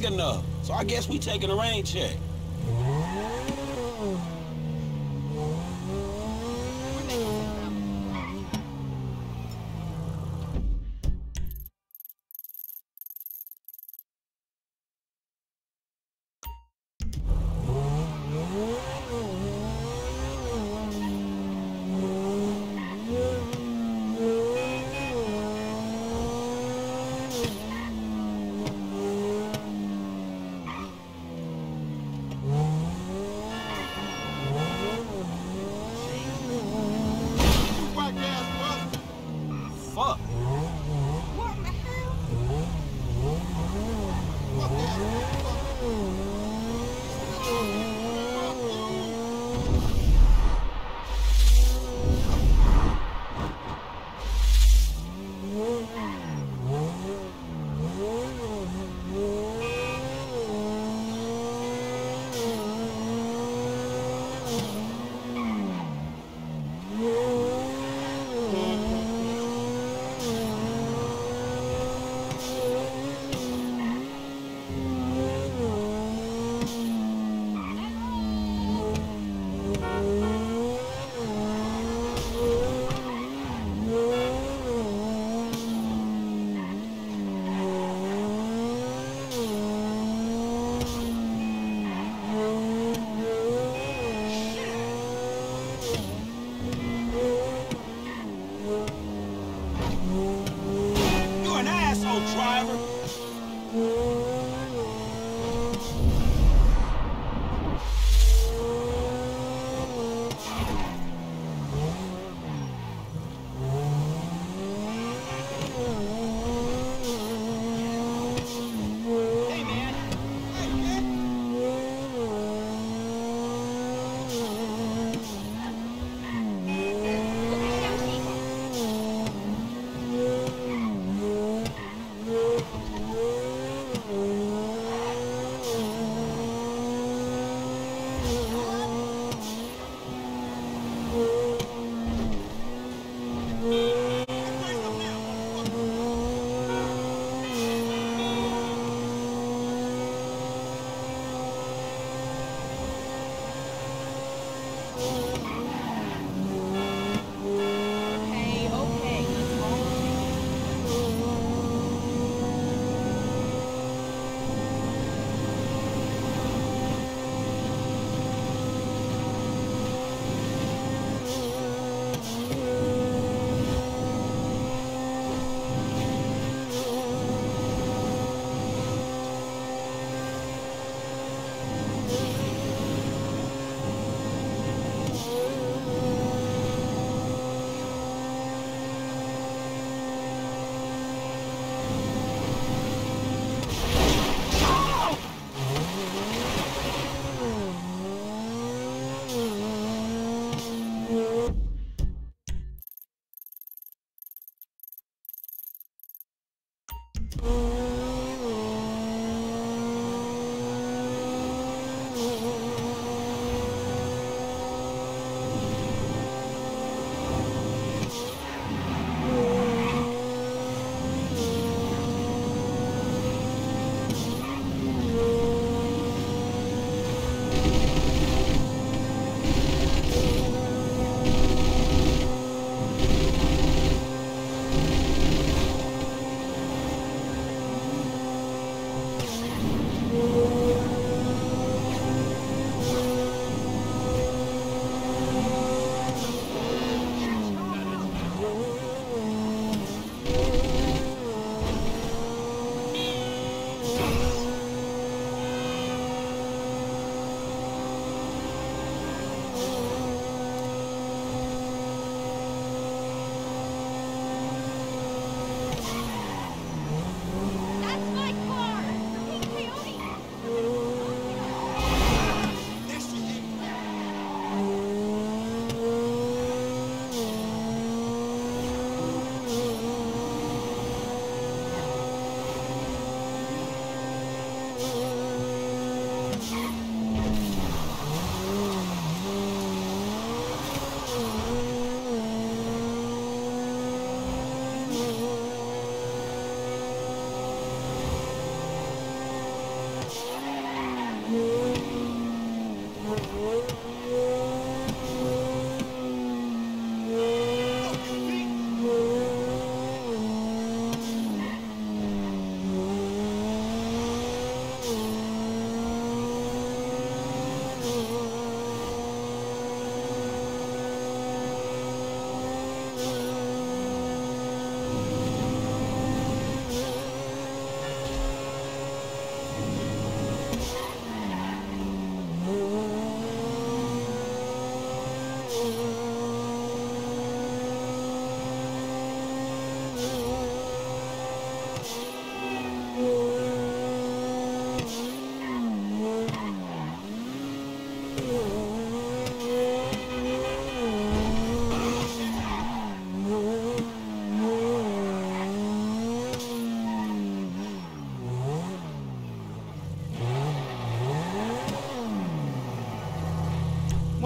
big enough. So I guess we taking a rain check.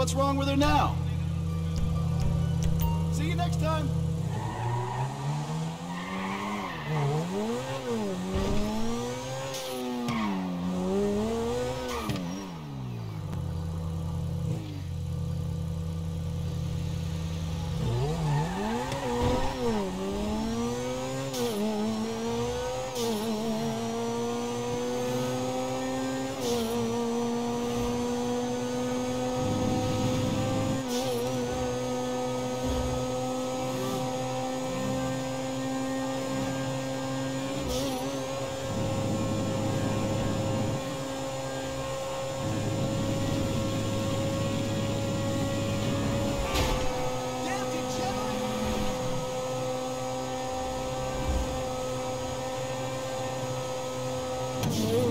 What's wrong with her now? See you next time. Oh.